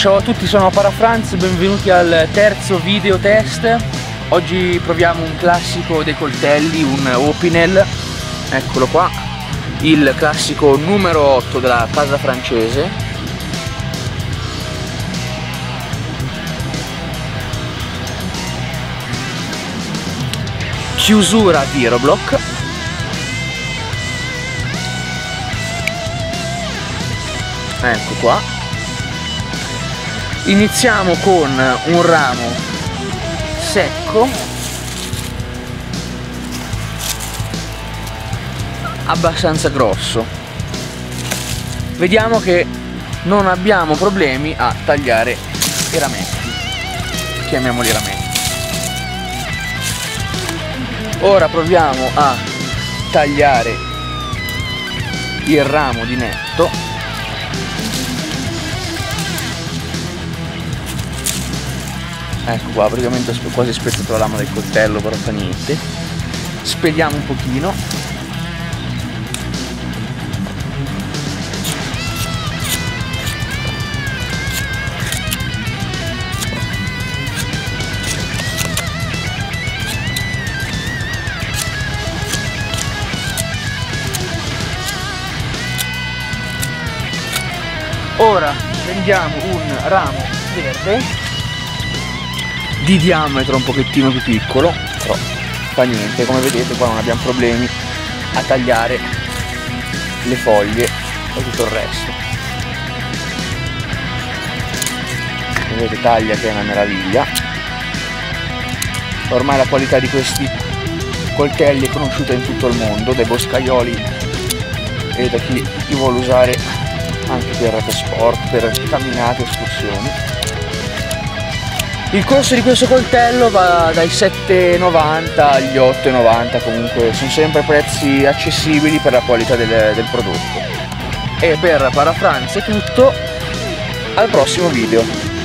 ciao a tutti, sono Parafranz, benvenuti al terzo video test. Oggi proviamo un classico dei coltelli, un Opinel, eccolo qua, il classico numero 8 della casa francese. Chiusura Viroblock. Ecco qua iniziamo con un ramo secco. Abbastanza grosso. Vediamo che non abbiamo problemi a tagliare i rametti. Chiamiamoli rametti. Ora proviamo a tagliare il ramo di netto ecco qua praticamente ho quasi spezzato la lama del coltello però fa niente. Spediamo un pochino. Ora prendiamo un ramo verde di diametro un pochettino più piccolo però fa niente come vedete qua non abbiamo problemi a tagliare le foglie e tutto il resto. Vedete taglia che è una meraviglia. Ormai la qualità di questi coltelli è conosciuta in tutto il mondo dai boscaioli e da chi li vuole usare anche per sport, per camminate, escursioni il costo di questo coltello va dai 7,90 agli 8,90 comunque sono sempre prezzi accessibili per la qualità del, del prodotto. E per Parafranz è tutto, al prossimo video.